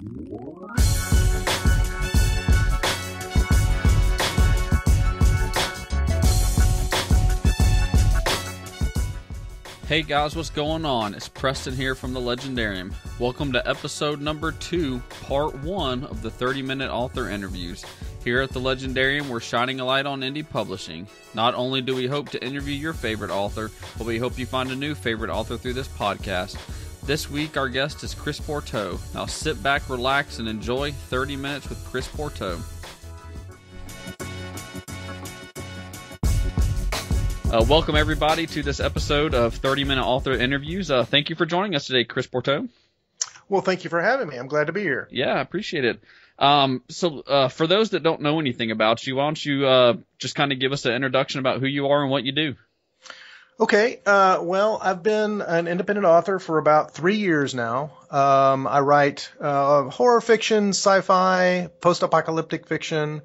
Hey guys, what's going on? It's Preston here from the Leighgendarium. Welcome to episode number two, part one of the 30 minute author interviews. Here at the Leighgendarium, we're shining a light on indie publishing. Not only do we hope to interview your favorite author, but we hope you find a new favorite author through this podcast. This week, our guest is Chris Pourteau. Now sit back, relax, and enjoy 30 minutes with Chris Pourteau. Uh, welcome everybody to this episode of 30 Minute Author Interviews. Uh, thank you for joining us today, Chris Pourteau. Well, thank you for having me. I'm glad to be here. Yeah, I appreciate it. Um, so, uh, for those that don't know anything about you, why don't you uh, just kind of give us an introduction about who you are and what you do? Okay. Uh, well, I've been an independent author for about three years now. Um, I write uh, horror fiction, sci-fi, post-apocalyptic fiction,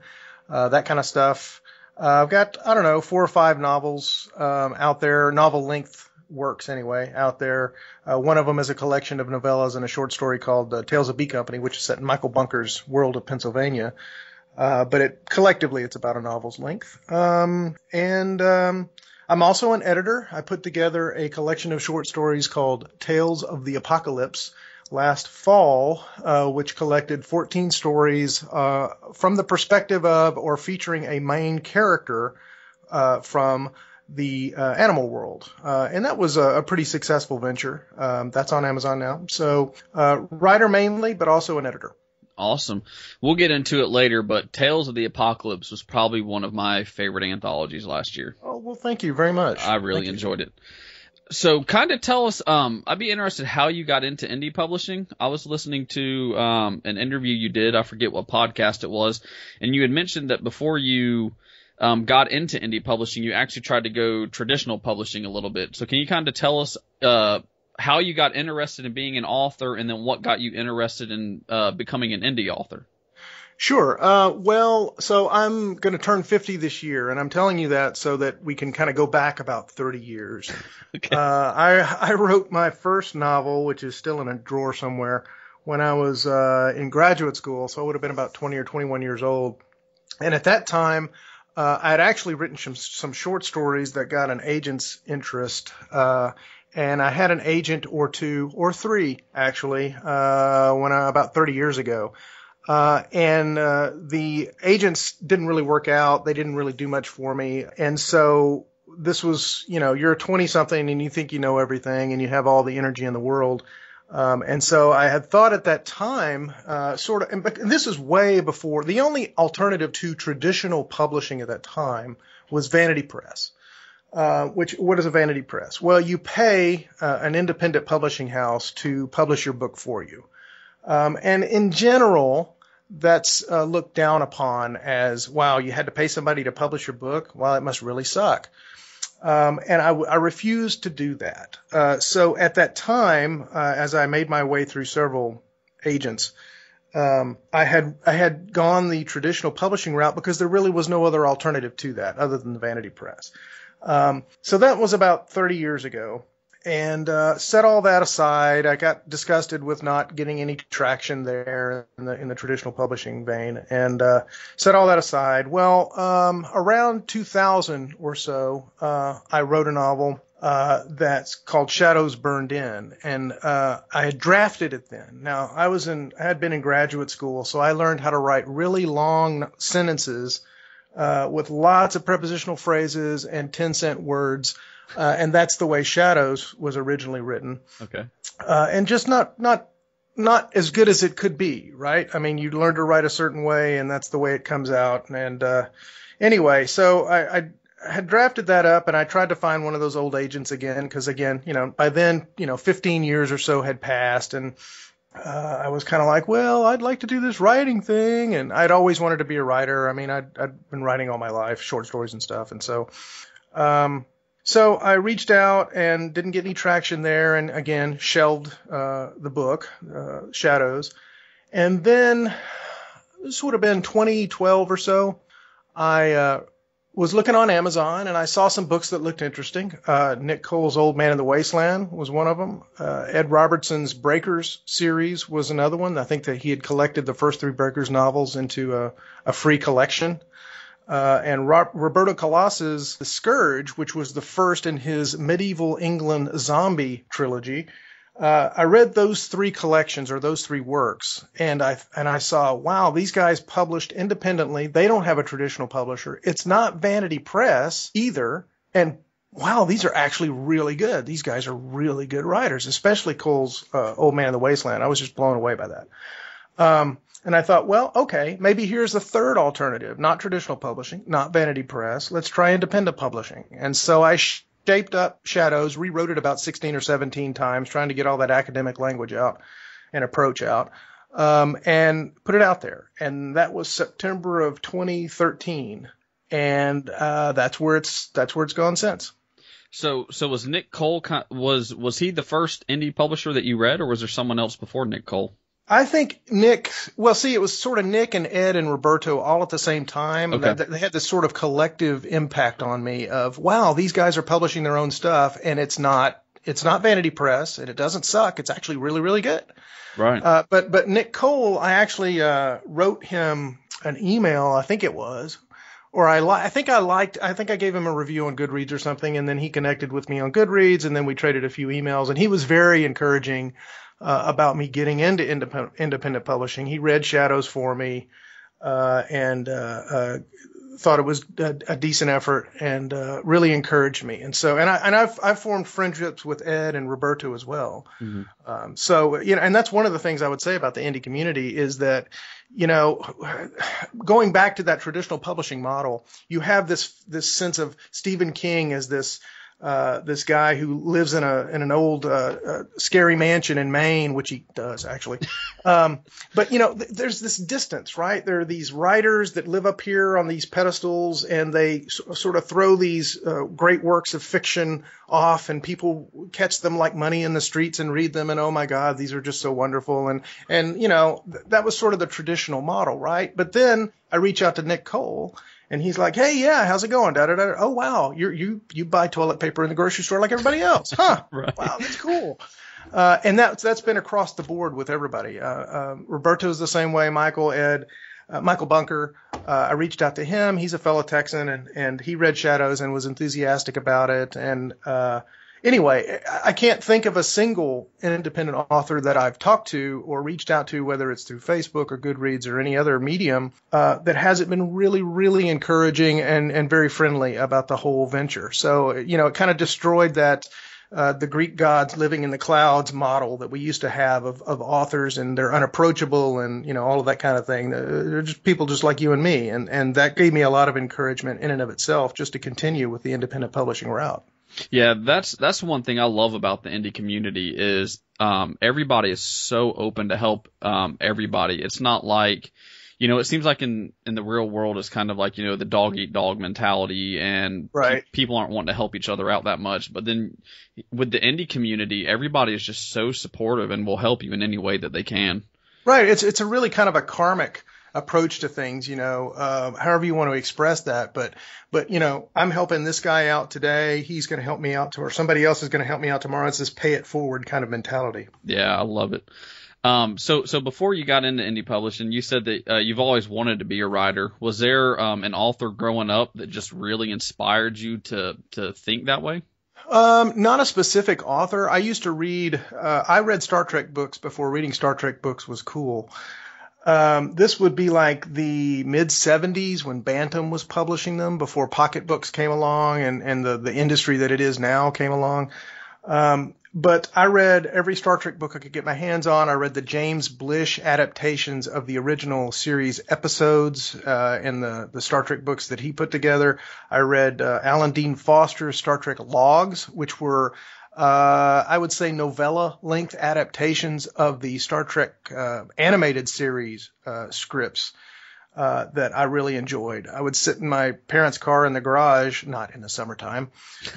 that kind of stuff. Uh, I've got, I don't know, four or five novels um, out there, novel length works anyway, out there. Uh, one of them is a collection of novellas and a short story called uh, Tales of B Company, which is set in Michael Bunker's world of Pennsylvania. Uh, but it collectively, it's about a novel's length. Um, and um, I'm also an editor. I put together a collection of short stories called Tails of the Apocalypse last fall, uh, which collected 14 stories uh, from the perspective of or featuring a main character uh, from the uh, animal world. Uh, and that was a, a pretty successful venture. Um, that's on Amazon now. So, uh, writer mainly, but also an editor. Awesome. We'll get into it later, but Tails of the Apocalypse was probably one of my favorite anthologies last year. Oh, well, thank you very much. I really Thank you. enjoyed it so kind of tell us um i'd be interested how you got into indie publishing i was listening to um an interview you did i forget what podcast it was and you had mentioned that before you um got into indie publishing you actually tried to go traditional publishing a little bit so can you kind of tell us uh how you got interested in being an author and then what got you interested in uh becoming an indie author Sure. Uh, well, so I'm going to turn 50 this year, and I'm telling you that so that we can kind of go back about 30 years. okay. Uh, I I wrote my first novel, which is still in a drawer somewhere, when I was uh, in graduate school. So I would have been about 20 or 21 years old, and at that time. Uh, I had actually written some some short stories that got an agent's interest, uh, and I had an agent or two or three actually uh, when I, about 30 years ago. Uh, and uh, the agents didn't really work out. They didn't really do much for me. And so this was, you know, you're a 20 something and you think you know everything and you have all the energy in the world. Um, and so I had thought at that time, uh, sort of, and, this is way before the only alternative to traditional publishing at that time was vanity press. Uh, which what is a vanity press? Well, you pay uh, an independent publishing house to publish your book for you, um, and in general, that's uh, looked down upon as wow, you had to pay somebody to publish your book. Well, it must really suck. Um, and I, I refused to do that. Uh, so at that time, uh, as I made my way through several agents, um, I had I had gone the traditional publishing route because there really was no other alternative to that other than the vanity press. Um, so that was about 30 years ago and uh, set all that aside. I got disgusted with not getting any traction there in the in the traditional publishing vein, and uh, set all that aside. Well, um, around 2000 or so, uh, I wrote a novel uh, that's called Shadows Burned In, and uh, I had drafted it then. Now I was in, I had been in graduate school, so I learned how to write really long sentences uh, with lots of prepositional phrases and 10 cent words. Uh, and that's the way Shadows was originally written. Okay. Uh, and just not not not as good as it could be, right? I mean, you learn to write a certain way, and that's the way it comes out. And uh, anyway, so I, I had drafted that up, and I tried to find one of those old agents again, because again, you know, by then, you know, 15 years or so had passed, and uh, I was kind of like, well, I'd like to do this writing thing, and I'd always wanted to be a writer. I mean, I'd, I'd been writing all my life, short stories and stuff, and so. Um, so I reached out and didn't get any traction there, and again shelved uh, the book, uh, Shadows. And then this would have been 2012 or so. I uh, was looking on Amazon and I saw some books that looked interesting. Uh, Nick Cole's Old Man in the Wasteland was one of them. Uh, Ed Robertson's Breakers series was another one. I think that he had collected the first three Breakers novels into a, a free collection. Uh, and Ro- Roberto Calas's The Scourge, which was the first in his medieval England zombie trilogy, uh, I read those three collections or those three works, and I and I saw, wow, these guys published independently. They don't have a traditional publisher. It's not Vanity Press either, and wow, these are actually really good. These guys are really good writers, especially Cole's uh, Old Man in the Wasteland. I was just blown away by that. Um, and I thought, well, okay, maybe here's a third alternative, not traditional publishing, not Vanity Press. Let's try independent publishing. And so I sh- shaped up Shadows, rewrote it about 16 or 17 times, trying to get all that academic language out and approach out, um, and put it out there. And that was September of 2013, and uh, that's where it's that's where it's gone since. So, so was Nick Cole was was he the first indie publisher that you read, or was there someone else before Nick Cole? I think Nick, well, see, it was sort of Nick and Ed and Roberto all at the same time. Okay. They, they had this sort of collective impact on me of, wow, these guys are publishing their own stuff and it's not, it's not Vanity Press and it doesn't suck. It's actually really, really good. Right. Uh, but, but Nick Cole, I actually, uh, wrote him an email, I think it was, or I, li- I think I liked, I think I gave him a review on Goodreads or something, and then he connected with me on Goodreads, and then we traded a few emails, and he was very encouraging uh, about me getting into independent, independent publishing. He read Shadows for me uh, and uh, uh, thought it was a, a decent effort and uh, really encouraged me. And so, and I and I've I've formed friendships with Ed and Roberto as well. Mm-hmm. Um, so you know, and that's one of the things I would say about the indie community is that you know, going back to that traditional publishing model, you have this this sense of Stephen King as this uh, this guy who lives in a in an old uh, uh, scary mansion in Maine, which he does actually. Um, but you know, th- there's this distance, right? There are these writers that live up here on these pedestals, and they s- sort of throw these uh, great works of fiction off, and people catch them like money in the streets and read them, and oh my God, these are just so wonderful. And and you know, th- that was sort of the traditional model, right? But then I reach out to Nick Cole and he's like, "Hey, yeah, how's it going?" Da da da. Oh wow, you you you buy toilet paper in the grocery store like everybody else, huh? Right. Wow, that's cool. Uh, and that's that's been across the board with everybody. Uh, um, Roberto's the same way. Michael, Ed, uh, Michael Bunker. Uh, I reached out to him. He's a fellow Texan, and and he read Shadows and was enthusiastic about it. And uh, anyway, I can't think of a single independent author that I've talked to or reached out to, whether it's through Facebook or Goodreads or any other medium, uh, that hasn't been really, really encouraging and, and very friendly about the whole venture. So, you know, it kind of destroyed that. Uh, the Greek gods living in the clouds model that we used to have of, of authors and they're unapproachable and you know all of that kind of thing. They're just people just like you and me, and and that gave me a lot of encouragement in and of itself just to continue with the independent publishing route. Yeah, that's that's one thing I love about the indie community is um, everybody is so open to help um, everybody. It's not like you know, it seems like in in the real world it's kind of like you know the dog eat dog mentality, and Right. pe- people aren't wanting to help each other out that much. But then with the indie community, everybody is just so supportive and will help you in any way that they can. Right. It's it's a really kind of a karmic approach to things, you know, uh, however you want to express that. But but you know, I'm helping this guy out today. He's going to help me out, to, or somebody else is going to help me out tomorrow. It's this pay it forward kind of mentality. Yeah, I love it. Um, so so before you got into indie publishing, you said that uh, you've always wanted to be a writer. Was there um, an author growing up that just really inspired you to to think that way? Um, not a specific author. I used to read. Uh, I read Star Trek books before reading Star Trek books was cool. Um, this would be like the mid 70s when Bantam was publishing them before pocketbooks came along and, and the, the industry that it is now came along. Um, but I read every Star Trek book I could get my hands on. I read the James Blish adaptations of the original series episodes uh, and the, the Star Trek books that he put together. I read uh, Alan Dean Foster's Star Trek logs, which were uh, I would say novella length adaptations of the Star Trek uh, animated series uh, scripts uh, that I really enjoyed. I would sit in my parents' car in the garage, not in the summertime.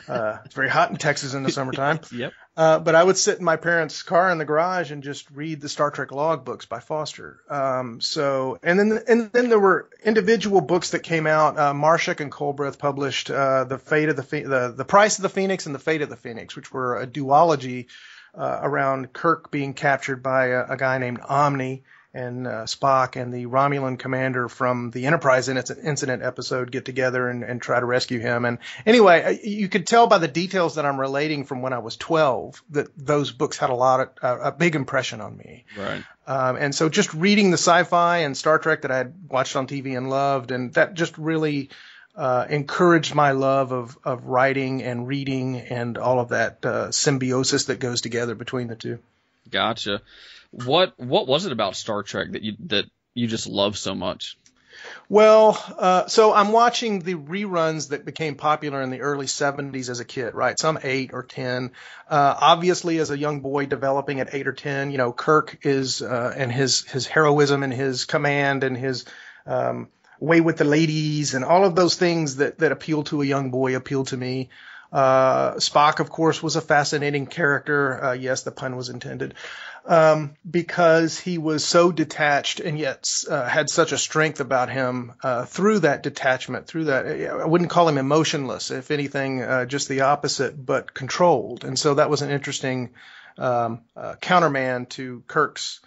Uh, it's very hot in Texas in the summertime. Yep. Uh, but I would sit in my parents' car in the garage and just read the Star Trek log books by Foster. Um, so, and then and then there were individual books that came out. Uh, Marshak and Culbreath published uh, the Fate of the, the the Price of the Phoenix and the Fate of the Phoenix, which were a duology uh, around Kirk being captured by a, a guy named Omne and uh, Spock and the Romulan commander from the Enterprise In It's incident episode get together and, and try to rescue him. And anyway, you could tell by the details that I'm relating from when I was 12 that those books had a lot of uh, a big impression on me. Right. Um, and so just reading the sci-fi and Star Trek that I had watched on TV and loved, and that just really uh, encouraged my love of of writing and reading and all of that uh, symbiosis that goes together between the two. Gotcha. What what was it about Star Trek that you that you just love so much? Well, uh, so I'm watching the reruns that became popular in the early 70s as a kid, right? Some eight or 10. Uh, obviously, as a young boy developing at eight or 10, you know, Kirk is, uh, and his, his heroism and his command and his, um, way with the ladies and all of those things that, that appeal to a young boy appeal to me. Uh, Spock, of course, was a fascinating character. Uh, yes, the pun was intended um, because he was so detached and yet uh, had such a strength about him uh, through that detachment, through that. I wouldn't call him emotionless, if anything, uh, just the opposite, but controlled. And so that was an interesting um, uh, counterman to Kirk's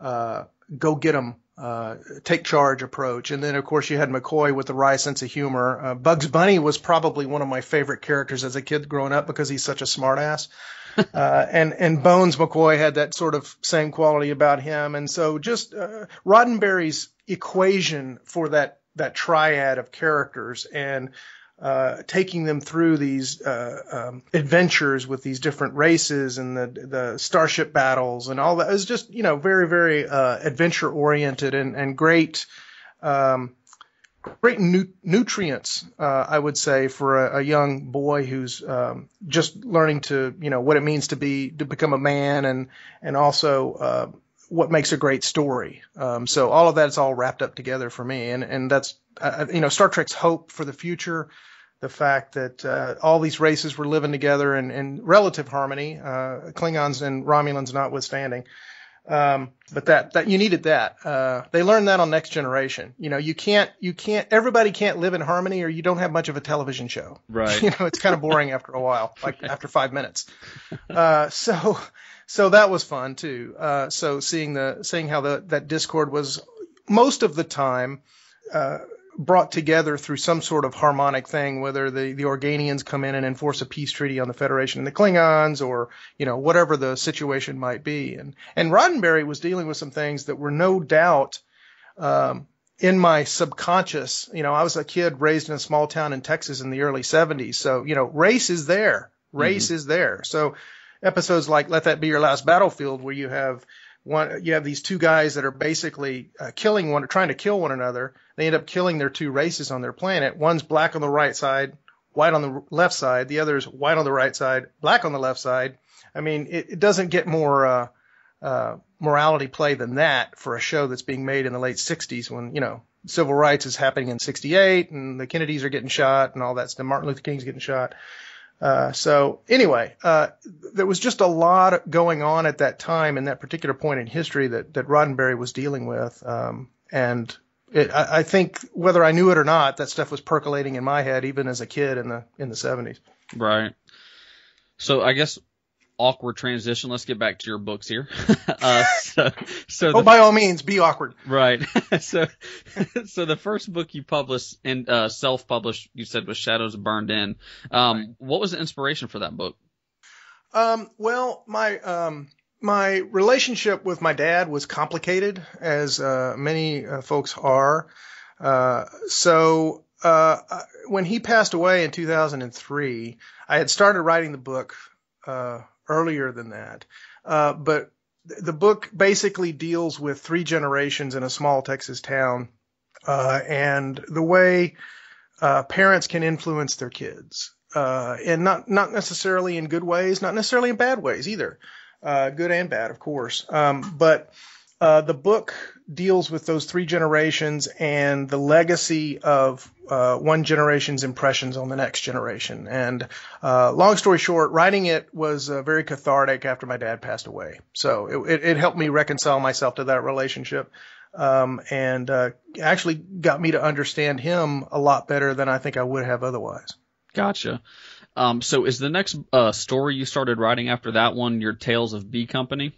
uh, go get him. Uh, take charge approach. And then, of course, you had McCoy with the wry sense of humor. Bugs Bunny was probably one of my favorite characters as a kid growing up because he's such a smartass. uh, and and Bones McCoy had that sort of same quality about him, and so just uh, Roddenberry's equation for that that triad of characters and uh, taking them through these uh, um, adventures with these different races and the the starship battles and all that. Is just you know very very uh, adventure oriented and and great um, great nu- nutrients, uh, I would say, for a, a young boy who's um, just learning to, you know, what it means to be to become a man, and and also uh, what makes a great story. Um, so all of that's all wrapped up together for me, and and that's uh, you know Star Trek's hope for the future. The fact that uh, all these races were living together in, in relative harmony, uh, Klingons and Romulans notwithstanding, um, but that, that you needed that. Uh, they learned that on Next Generation. You know, you can't, you can't, everybody can't live in harmony or you don't have much of a television show. Right. You know, it's kind of boring after a while, like after five minutes. Uh, so, so that was fun too. Uh, so seeing the, seeing how the, that Discord was most of the time, uh, brought together through some sort of harmonic thing, whether the, the Organians come in and enforce a peace treaty on the Federation and the Klingons or, you know, whatever the situation might be. And, and Roddenberry was dealing with some things that were no doubt, um, in my subconscious, you know, I was a kid raised in a small town in Texas in the early 70s. So, you know, race is there. Race mm-hmm. is there. So episodes like Let That Be Your Last Battlefield, where you have one, you have these two guys that are basically uh, killing one, trying to kill one another. They end up killing their two races on their planet. One's black on the right side, white on the left side. The other is white on the right side, black on the left side. I mean, it, it doesn't get more uh, uh, morality play than that for a show that's being made in the late '60s when you know civil rights is happening in '68 and the Kennedys are getting shot and all that stuff. Martin Luther King's getting shot. Uh, so anyway, uh, there was just a lot going on at that time in that particular point in history that that Roddenberry was dealing with, um, and it, I, I, think whether I knew it or not, that stuff was percolating in my head even as a kid in the in the seventies. Right. So I guess awkward transition. Let's get back to your books here. uh, so, so oh, by all means, be awkward. Right. so, so the first book you published and uh, self-published, you said was Shadows Burned In. Um, right. What was the inspiration for that book? Um, well, my um, my relationship with my dad was complicated, as uh, many uh, folks are. Uh, so uh, when he passed away in 2003, I had started writing the book uh, earlier than that. Uh, but the book basically deals with three generations in a small Texas town uh, and the way uh, parents can influence their kids. Uh, and not not necessarily in good ways, not necessarily in bad ways either. Uh, good and bad, of course. Um, but uh, the book deals with those three generations and the legacy of uh, one generation's impressions on the next generation. And uh, long story short, writing it was uh, very cathartic after my dad passed away. So it, it, helped me reconcile myself to that relationship. Um, and uh, actually got me to understand him a lot better than I think I would have otherwise. Gotcha. Um, so is the next uh, story you started writing after that one your Tales of B Company?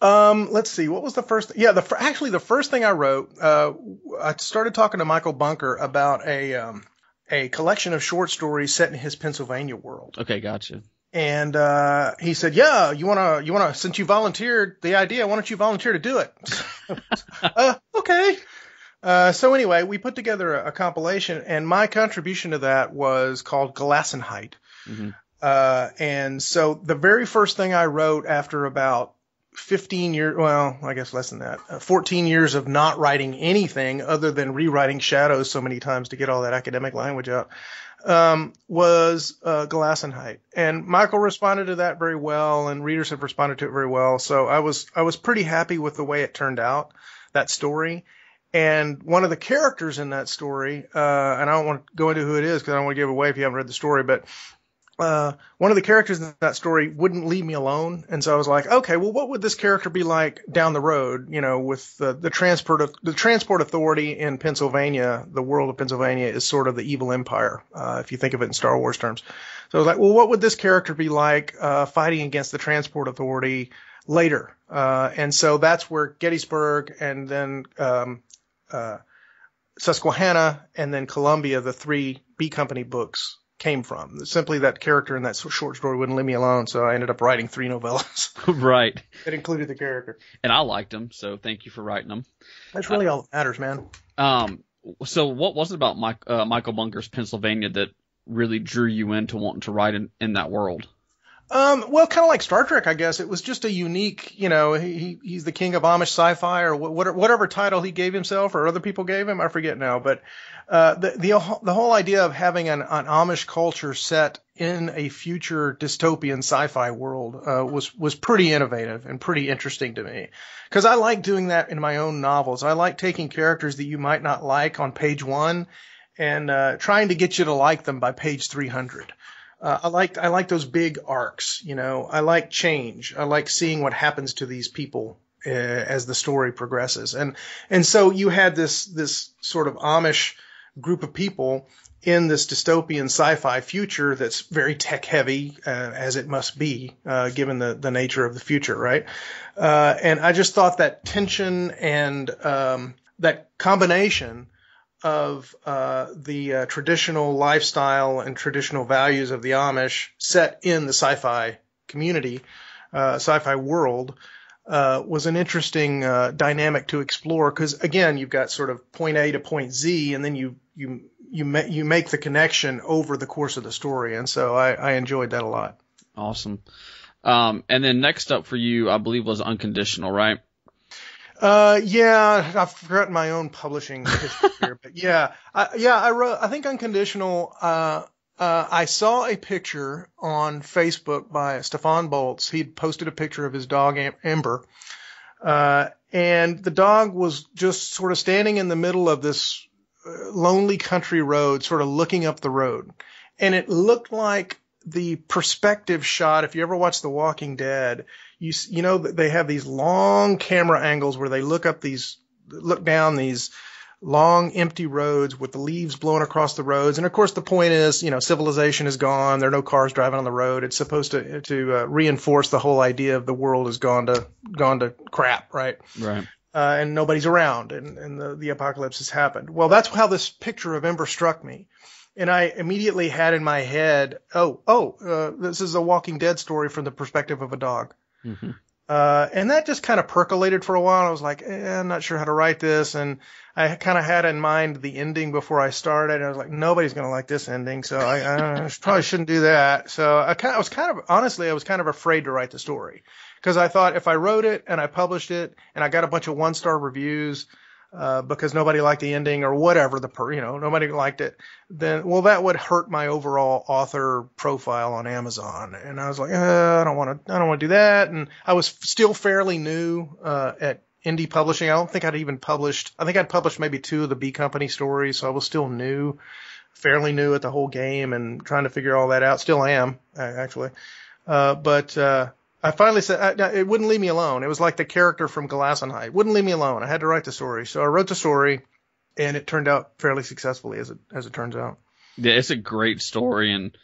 Um, let's see. What was the first? Yeah, the actually the first thing I wrote, uh, I started talking to Michael Bunker about a um, a collection of short stories set in his Pennsylvania world. Okay, gotcha. And uh, he said, "Yeah, you wanna you wanna since you volunteered the idea, why don't you volunteer to do it?" uh, okay. Uh, so anyway, we put together a, a, compilation, and my contribution to that was called Gelassenheit. Mm-hmm. Uh, and so the very first thing I wrote after about 15 years, well, I guess less than that, uh, 14 years of not writing anything other than rewriting Shadows so many times to get all that academic language out, um, was uh, Gelassenheit. And Michael responded to that very well, and readers have responded to it very well. So I was I was pretty happy with the way it turned out, that story. And one of the characters in that story, uh, and I don't want to go into who it is because I don't want to give away if you haven't read the story, but uh, one of the characters in that story wouldn't leave me alone, and so I was like, okay, well, what would this character be like down the road? You know, with the, the transport of the transport authority in Pennsylvania, the world of Pennsylvania is sort of the evil empire, uh, if you think of it in Star Wars terms. So I was like, well, what would this character be like uh, fighting against the transport authority later? Uh, and so that's where Gettysburg and then um, uh, Susquehanna and then Columbia, the three B Company books came from. Simply that character in that short story wouldn't leave me alone, so I ended up writing three novellas. right. That included the character. And I liked them, so thank you for writing them. That's really uh, all that matters, man. Um. So what was it about Mike, uh, Michael Bunker's Pennsylvania that really drew you into wanting to write in, in that world? Um, well, kind of like Star Trek, I guess. It was just a unique, you know, he, he's the king of Amish sci-fi or whatever, whatever title he gave himself or other people gave him. I forget now, but, uh, the, the, the whole idea of having an, an Amish culture set in a future dystopian sci-fi world, uh, was, was pretty innovative and pretty interesting to me. Cause I like doing that in my own novels. I like taking characters that you might not like on page one and, uh, trying to get you to like them by page 300. Uh, I like I like those big arcs. You know, I like change. I like seeing what happens to these people uh, as the story progresses. And and so you had this this sort of Amish group of people in this dystopian sci-fi future that's very tech heavy uh, as it must be uh, given the the nature of the future, right? Uh, and I just thought that tension and um, that combination of uh, the uh, traditional lifestyle and traditional values of the Amish set in the sci-fi community, uh, sci-fi world, uh, was an interesting uh, dynamic to explore. Because again, you've got sort of point A to point Z, and then you you you ma- you make the connection over the course of the story, and so I, I enjoyed that a lot. Awesome. Um, and then next up for you, I believe, was unconditional, right? Uh, yeah, I've forgotten my own publishing history here, but yeah, I, yeah, I wrote, I think Unconditional, uh, uh, I saw a picture on Facebook by Stefan Bolz. He'd posted a picture of his dog Ember, uh, and the dog was just sort of standing in the middle of this uh, lonely country road, sort of looking up the road. And it looked like the perspective shot. If you ever watch The Walking Dead, you you know they have these long camera angles where they look up these look down these long empty roads with the leaves blowing across the roads. And of course, the point is, you know, civilization is gone. There are no cars driving on the road. It's supposed to to uh, reinforce the whole idea of the world has gone to gone to crap, right? Right. Uh, and nobody's around, and, and the, the apocalypse has happened. Well, that's how this picture of Ember struck me and I immediately had in my head, oh, oh, uh, this is a Walking Dead story from the perspective of a dog. Mm-hmm. Uh, and that just kind of percolated for a while. I was like, eh, I'm not sure how to write this. And I kind of had in mind the ending before I started. And I was like, nobody's going to like this ending. So I, I probably shouldn't do that. So I, kind of, I was kind of, honestly, I was kind of afraid to write the story because I thought if I wrote it and I published it and I got a bunch of one star reviews, uh, because nobody liked the ending or whatever the per, you know nobody liked it then well that would hurt my overall author profile on Amazon and I was like uh, I don't want to I don't want to do that and I was still fairly new uh, at indie publishing. I don't think I'd even published. I think I'd published maybe two of the B Company stories, so I was still new, fairly new at the whole game and trying to figure all that out. Still am actually, uh, but uh, I finally said I, it wouldn't leave me alone. It was like the character from Gelassenheit. It wouldn't leave me alone. I had to write the story, so I wrote the story, and it turned out fairly successfully as it as it turns out. Yeah, it's a great story, and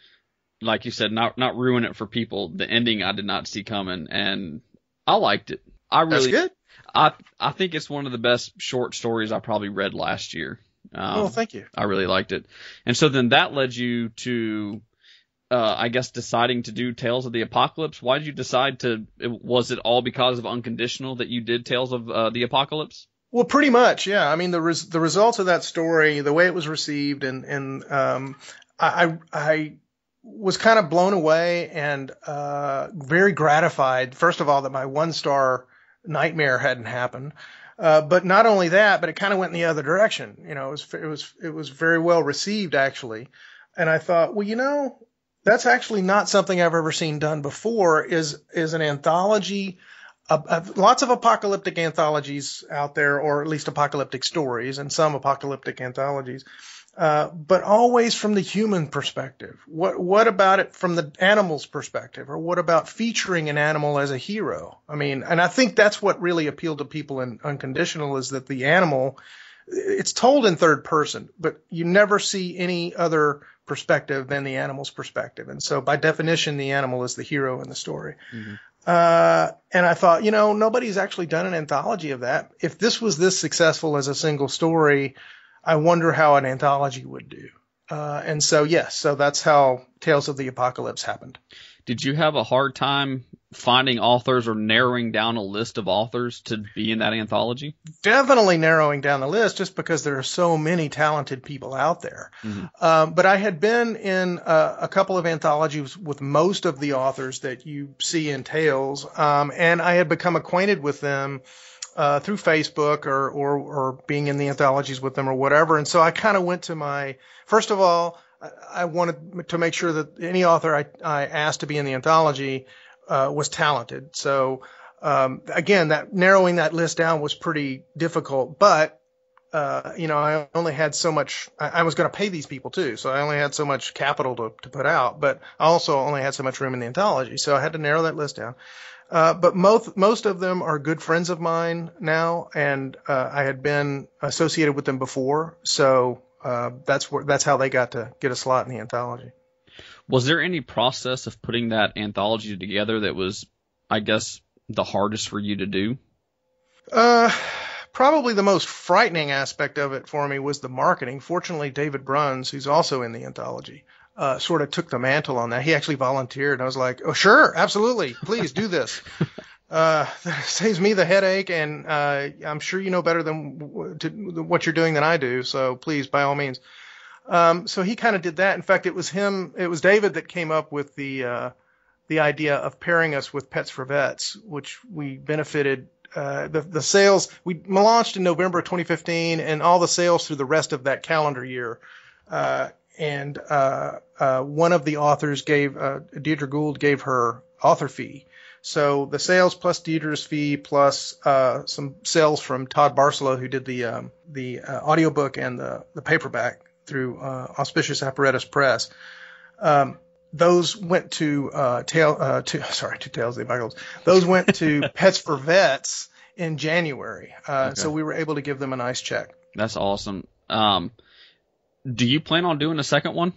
like you said, not not ruin it for people. The ending I did not see coming, and I liked it. I really, That's good. I I think it's one of the best short stories I probably read last year. Um, oh, thank you. I really liked it, and so then that led you to, uh, I guess, deciding to do Tails of the Apocalypse. Why did you decide to? Was it all because of Unconditional that you did Tails of uh, the Apocalypse? Well, pretty much, yeah. I mean, the res- the results of that story, the way it was received, and and um, I I was kind of blown away and uh, very gratified. First of all, that my one star nightmare hadn't happened. Uh, but not only that, but it kind of went in the other direction. You know, it was it was it was very well received actually, and I thought, well, you know, that's actually not something I've ever seen done before. Is is an anthology. Uh, lots of apocalyptic anthologies out there, or at least apocalyptic stories, and some apocalyptic anthologies. Uh, but always from the human perspective. What what about it from the animal's perspective, or what about featuring an animal as a hero? I mean, and I think that's what really appealed to people in Unconditional is that the animal, it's told in third person, but you never see any other perspective than the animal's perspective, and so by definition, the animal is the hero in the story. Mm-hmm. Uh, and I thought, you know, nobody's actually done an anthology of that. If this was this successful as a single story, I wonder how an anthology would do. Uh, and so, yes, so that's how Tails of the Apocalypse happened. Did you have a hard time finding authors or narrowing down a list of authors to be in that anthology? Definitely narrowing down the list just because there are so many talented people out there. Mm-hmm. Um, but I had been in a, a, couple of anthologies with most of the authors that you see in Tails, um, and I had become acquainted with them uh, through Facebook or, or, or being in the anthologies with them or whatever. And so I kind of went to my, first of all, I wanted to make sure that any author I, I asked to be in the anthology uh, was talented. So um, again, that narrowing that list down was pretty difficult, but uh, you know, I only had so much. I, I was going to pay these people too, so I only had so much capital to, to put out. But I also only had so much room in the anthology, so I had to narrow that list down. Uh, but most most of them are good friends of mine now, and uh, I had been associated with them before, so uh, that's where that's how they got to get a slot in the anthology. Was there any process of putting that anthology together that was, I guess, the hardest for you to do? Uh, probably the most frightening aspect of it for me was the marketing. Fortunately, David Bruns, who's also in the anthology, uh, sort of took the mantle on that. He actually volunteered, and I was like, "Oh, sure, absolutely, please do this." uh, saves me the headache, and uh, I'm sure you know better than to, what you're doing than I do. So please, by all means. Um, so he kind of did that. In fact, it was him, it was David that came up with the uh, the idea of pairing us with Pets for Vets, which we benefited. Uh, the the sales we launched in November 2015, and all the sales through the rest of that calendar year uh, and uh, one of the authors gave Deirdre Gould gave her author fee. So the sales plus Deirdre's fee plus uh, some sales from Todd Barselow, who did the um, the uh, audiobook and the the paperback through uh, Auspicious Apparatus Press. Um, those went to uh, tail uh, to sorry to Tails of the Apocalypse. Those went to Pets for Vets in January. Uh, okay. So we were able to give them a nice check. That's awesome. Um, do you plan on doing a second one?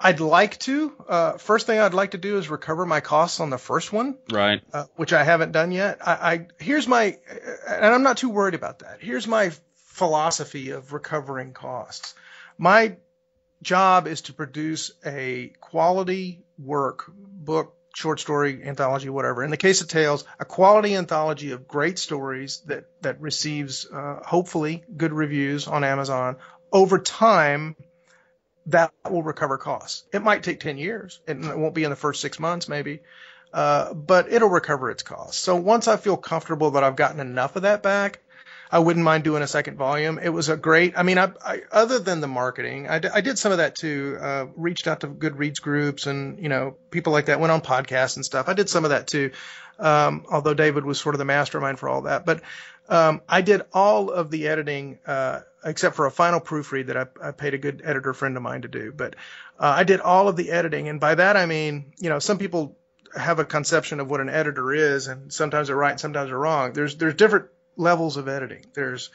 I'd like to. Uh, first thing I'd like to do is recover my costs on the first one, right? Uh, which I haven't done yet. I, I here's my, and I'm not too worried about that. Here's my philosophy of recovering costs. My job is to produce a quality work, book, short story, anthology, whatever. In the case of Tails, a quality anthology of great stories that that receives uh, hopefully good reviews on Amazon over time, that will recover costs. It might take 10 years. And it won't be in the first six months, maybe. Uh, but it'll recover its costs. So once I feel comfortable that I've gotten enough of that back, I wouldn't mind doing a second volume. It was a great, I mean, I, I other than the marketing, I, I did some of that too. Uh, reached out to Goodreads groups and, you know, people like that went on podcasts and stuff. I did some of that too. Um, although David was sort of the mastermind for all that, but Um, I did all of the editing, uh, except for a final proofread that I, I, paid a good editor friend of mine to do. But uh, I did all of the editing, and by that I mean, you know, some people have a conception of what an editor is, and sometimes they're right, and sometimes they're wrong. There's there's different levels of editing. There's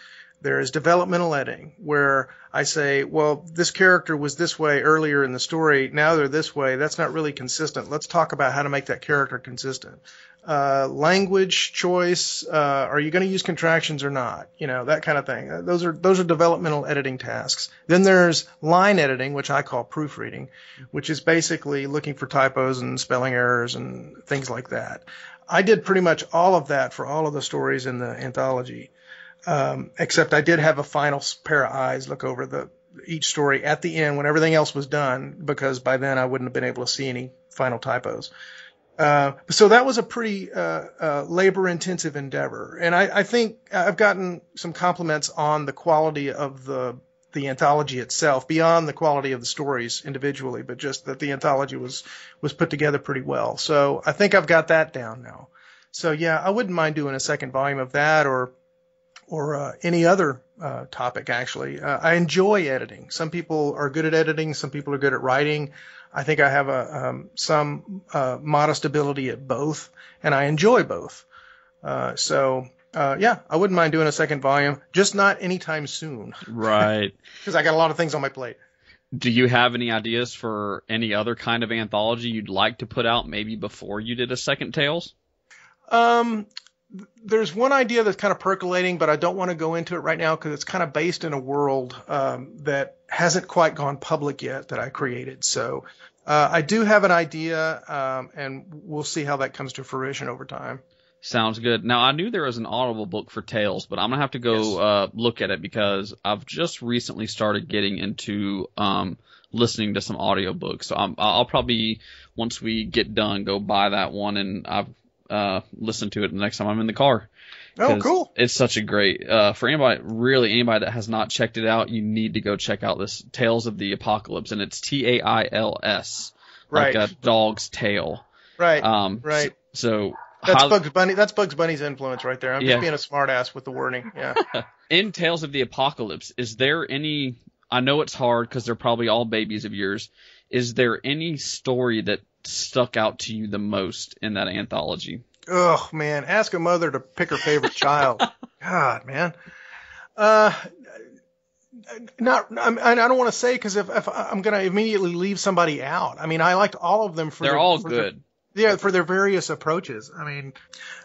there is developmental editing where I say, well, this character was this way earlier in the story. Now they're this way. That's not really consistent. Let's talk about how to make that character consistent. Uh, language choice. Uh, are you going to use contractions or not? You know, that kind of thing. Uh, those are, those are developmental editing tasks. Then there's line editing, which I call proofreading, which is basically looking for typos and spelling errors and things like that. I did pretty much all of that for all of the stories in the anthology. Um, except I did have a final pair of eyes look over the each story at the end when everything else was done, because by then I wouldn't have been able to see any final typos. Uh, so that was a pretty uh, uh, labor-intensive endeavor, and I, I, think I've gotten some compliments on the quality of the the anthology itself, beyond the quality of the stories individually, but just that the anthology was was put together pretty well. So I think I've got that down now. So yeah, I wouldn't mind doing a second volume of that, or or uh, any other uh, topic. Actually, uh, I enjoy editing. Some people are good at editing. Some people are good at writing. I think I have a um, some uh, modest ability at both, and I enjoy both. Uh, so uh, yeah, I wouldn't mind doing a second volume, just not anytime soon. Right. Because I got a lot of things on my plate. Do you have any ideas for any other kind of anthology you'd like to put out, maybe before you did a second Tails? Um, there's one idea that's kind of percolating, but I don't want to go into it right now because it's kind of based in a world um, that hasn't quite gone public yet that I created. So uh, I do have an idea, um, and we'll see how that comes to fruition over time. Sounds good. Now I knew there was an Audible book for Tails, but I'm gonna have to go yes. uh, look at it because I've just recently started getting into um, listening to some audiobooks. So i will probably once we get done go buy that one, and I've uh, listen to it the next time I'm in the car. Oh, cool! It's such a great uh, for anybody, really anybody that has not checked it out. You need to go check out this Tails of the Apocalypse, and it's T A I L S, like a dog's tail. Right. Um. Right. So, so that's Bugs Bunny. That's Bugs Bunny's influence right there. I'm yeah. just being a smartass with the wording. Yeah. in Tails of the Apocalypse, is there any? I know it's hard because they're probably all babies of yours. Is there any story that stuck out to you the most in that anthology? Oh man, ask a mother to pick her favorite child. God, man. Uh, not I, don't want to say because if, if I'm going to immediately leave somebody out. I mean, I liked all of them for they're their, all for good. Their, yeah, for their various approaches. I mean,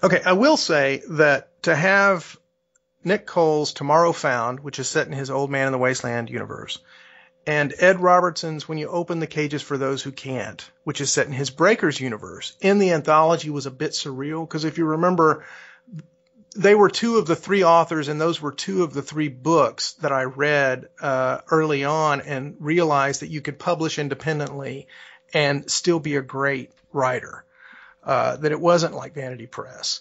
okay, I will say that to have Nick Cole's Tomorrow Found, which is set in his Old Man in the Wasteland universe, and Ed Robertson's When You Open the Cages for Those Who Can't, which is set in his Breakers universe, in the anthology was a bit surreal because if you remember, they were two of the three authors, and those were two of the three books that I read uh, early on and realized that you could publish independently and still be a great writer. Uh, that it wasn't like Vanity Press.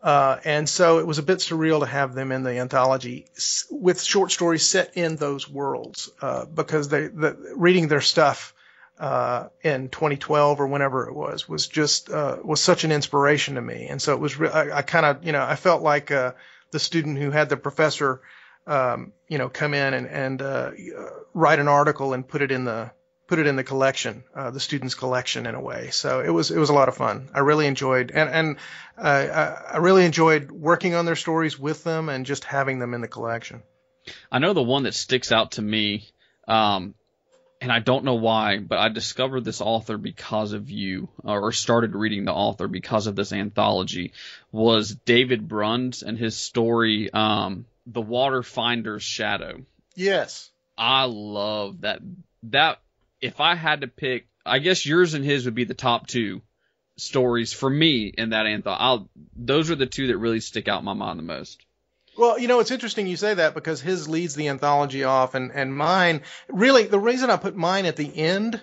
Uh, and so it was a bit surreal to have them in the anthology with short stories set in those worlds, uh, because they, the, reading their stuff, uh, in 2012 or whenever it was, was just, uh, was such an inspiration to me. And so it was, re- I, I kind of, you know, I felt like, uh, the student who had the professor, um, you know, come in and, and, uh, write an article and put it in the, put it in the collection, uh, the students' collection in a way. So it was it was a lot of fun. I really enjoyed and and uh, I really enjoyed working on their stories with them and just having them in the collection. I know the one that sticks out to me, um, and I don't know why, but I discovered this author because of you, or started reading the author because of this anthology. Was David Bruns and his story, um, "The Water Finder's Shadow." Yes, I love that. That if I had to pick, I guess yours and his would be the top two stories for me in that anthology. I'll, those are the two that really stick out in my mind the most. Well, you know, it's interesting you say that because his leads the anthology off, and and mine really the reason I put mine at the end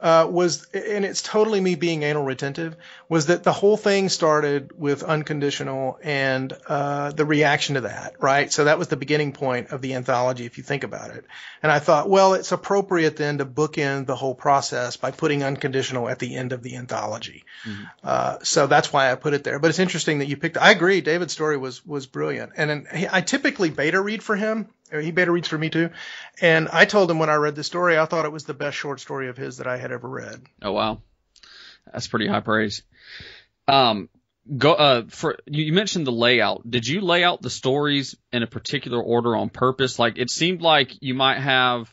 uh, was, and it's totally me being anal retentive, was that the whole thing started with unconditional and uh, the reaction to that, right? So that was the beginning point of the anthology, if you think about it. And I thought, well, it's appropriate then to bookend the whole process by putting unconditional at the end of the anthology. Mm-hmm. Uh, so that's why I put it there. But it's interesting that you picked. I agree, David's story was was brilliant, and, and I typically beta read for him he beta reads for me too. And I told him when I read the story, I thought it was the best short story of his that I had ever read. Oh wow, that's pretty high praise. Um, go uh for you mentioned the layout. Did you lay out the stories in a particular order on purpose? Like it seemed like you might have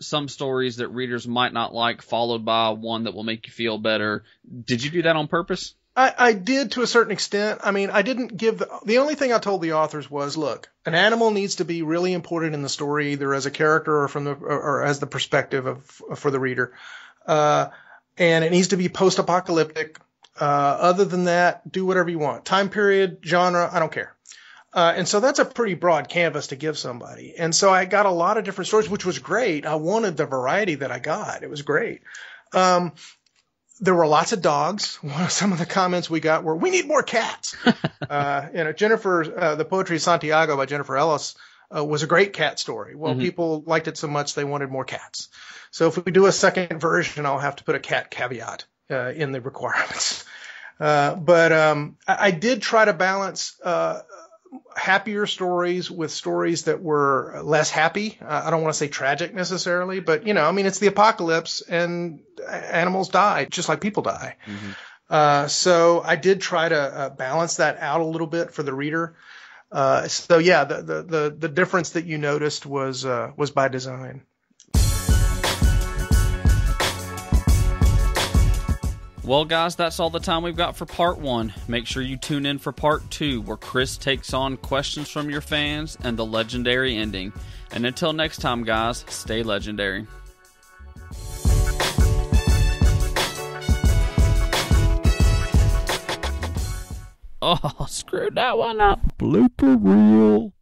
some stories that readers might not like, followed by one that will make you feel better. Did you do that on purpose? I, I did to a certain extent. I mean, I didn't give the, the only thing I told the authors was, look, an animal needs to be really important in the story, either as a character or from the or, or as the perspective of for the reader, uh, and it needs to be post-apocalyptic. Uh, other than that, do whatever you want. Time period, genre, I don't care. Uh, and so that's a pretty broad canvas to give somebody. And so I got a lot of different stories, which was great. I wanted the variety that I got. It was great. Um, there were lots of dogs. Some of the comments we got were, "We need more cats." uh, you know, Jennifer, uh, the poetry of Santiago by Jennifer Ellis uh, was a great cat story. Well, mm-hmm. people liked it so much they wanted more cats. So if we do a second version, I'll have to put a cat caveat uh, in the requirements. Uh, but um, I, I, did try to balance uh, happier stories with stories that were less happy. Uh, I don't want to say tragic necessarily, but you know, I mean, it's the apocalypse and animals die just like people die. Mm-hmm. Uh, so I did try to uh, balance that out a little bit for the reader. Uh, so yeah, the, the, the the difference that you noticed was uh, was by design. Well, guys, that's all the time we've got for part one. Make sure you tune in for part two, where Chris takes on questions from your fans and the legendary ending. And until next time, guys, stay legendary. Oh, screwed that one up. Blooper reel.